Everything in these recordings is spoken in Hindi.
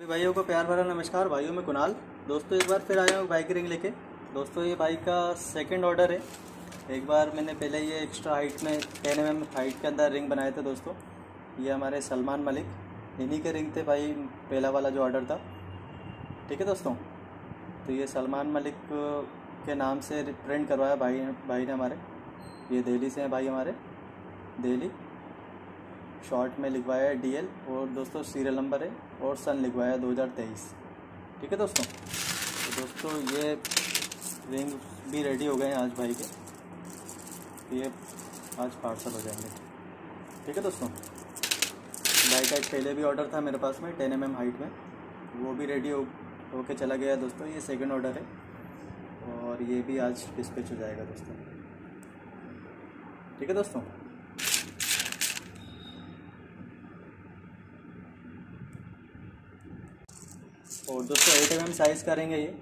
सभी भाइयों को प्यार भरा नमस्कार। भाइयों, में कुणाल। दोस्तों एक बार फिर आया हूँ बाइक रिंग लेके। दोस्तों, ये बाइक का सेकंड ऑर्डर है। एक बार मैंने पहले ये एक्स्ट्रा हाइट में टेन एम हाइट के अंदर रिंग बनाए थे दोस्तों। ये हमारे सलमान मलिक। इन्हीं के रिंग थे भाई, पहला वाला जो ऑर्डर था। ठीक है दोस्तों? तो ये सलमान मलिक के नाम से प्रिंट करवाया भाई भाई ने हमारे। ये दिल्ली से हैं भाई हमारे। दिल्ली। शॉर्ट में लिखवाया है डीएल और दोस्तों सीरियल नंबर है और सन लिखवाया है 2023 ठीक है दोस्तों? तो दोस्तों ये रिंग भी रेडी हो गए हैं आज भाई के। तो ये आज पार्सल हो जाएँगे। ठीक है दोस्तों? भाई का एक पहले भी ऑर्डर था मेरे पास में टेन एम एम हाइट में। वो भी रेडी हो, होके चला गया दोस्तों। ये सेकंड ऑर्डर है। और ये भी आज डिस्पैच हो जाएगा दोस्तों। ठीक है दोस्तों? और दोस्तों एट एम साइज़ करेंगे ये।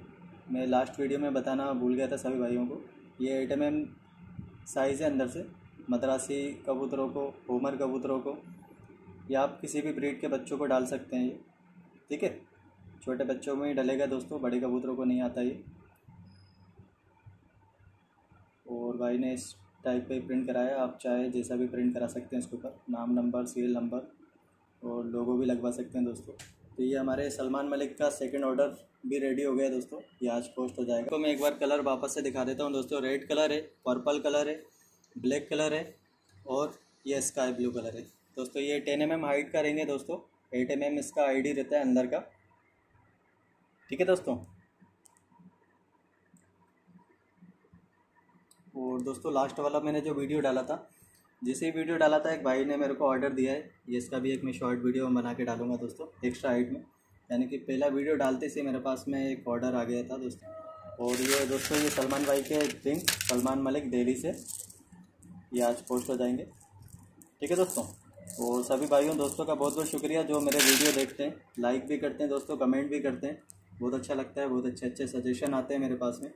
मैं लास्ट वीडियो में बताना भूल गया था सभी भाइयों को। ये एट एम साइज़ है अंदर से। मद्रासी कबूतरों को, होमर कबूतरों को, या आप किसी भी ब्रीड के बच्चों को डाल सकते हैं ये। ठीक है? छोटे बच्चों में ही डलेगा दोस्तों, बड़े कबूतरों को नहीं आता ये। और भाई ने इस टाइप का ही प्रिंट कराया। आप चाहे जैसा भी प्रिंट करा सकते हैं इसके ऊपर। नाम नंबर सीरियल नंबर और लोगो भी लगवा सकते हैं दोस्तों। तो ये हमारे सलमान मलिक का सेकंड ऑर्डर भी रेडी हो गया दोस्तों। ये आज पोस्ट हो जाएगा। तो मैं एक बार कलर वापस से दिखा देता हूँ दोस्तों। रेड कलर है पर्पल कलर है ब्लैक कलर है और ये स्काई ब्लू कलर है। दोस्तों, ये टेन एम एम हाइट का रहेंगे दोस्तों एट एम इसका आईडी रहता है अंदर का। ठीक है दोस्तों? और दोस्तों लास्ट वाला मैंने जो वीडियो डाला था जिसे वीडियो डाला था, एक भाई ने मेरे को ऑर्डर दिया है। ये इसका भी एक मैं शॉर्ट वीडियो बना के डालूँगा दोस्तों एक्स्ट्रा हाइट में। यानी कि पहला वीडियो डालते से मेरे पास में एक ऑर्डर आ गया था दोस्तों। और ये दोस्तों, ये सलमान भाई के रिंग सलमान मलिक दिल्ली से। ये आज पोस्ट हो जाएँगे। ठीक है दोस्तों? और सभी भाइयों, दोस्तों का बहुत बहुत शुक्रिया जो मेरे वीडियो देखते हैं। लाइक भी करते हैं दोस्तों कमेंट भी करते हैं। बहुत अच्छा लगता है, बहुत अच्छे अच्छे सजेशन आते हैं मेरे पास में।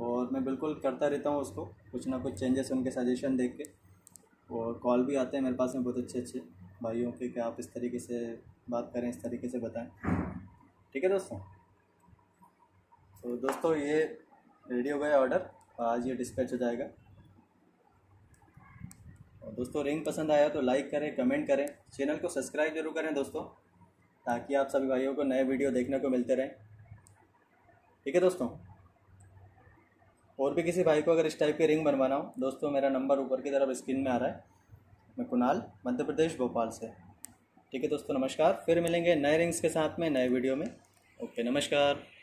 और मैं बिल्कुल करता रहता हूँ उसको, कुछ ना कुछ चेंजेस उनके सजेशन देख के। और कॉल भी आते हैं मेरे पास में बहुत अच्छे अच्छे भाइयों के कि आप इस तरीके से बात करें, इस तरीके से बताएँ। ठीक है दोस्तों? तो दोस्तों ये रेडी हो गया ऑर्डर आज ये डिस्पैच हो जाएगा। और दोस्तों रिंग पसंद आया तो लाइक करें कमेंट करें। चैनल को सब्सक्राइब ज़रूर करें दोस्तों, ताकि आप सभी भाइयों को नए वीडियो देखने को मिलते रहें। ठीक है दोस्तों? और भी किसी भाई को अगर इस टाइप की रिंग बनवाना हो, दोस्तों मेरा नंबर ऊपर की तरफ़ स्क्रीन में आ रहा है। मैं कुणाल, मध्य प्रदेश, भोपाल से। ठीक है दोस्तों, नमस्कार। फिर मिलेंगे नए रिंग्स के साथ में, नए वीडियो में। ओके नमस्कार।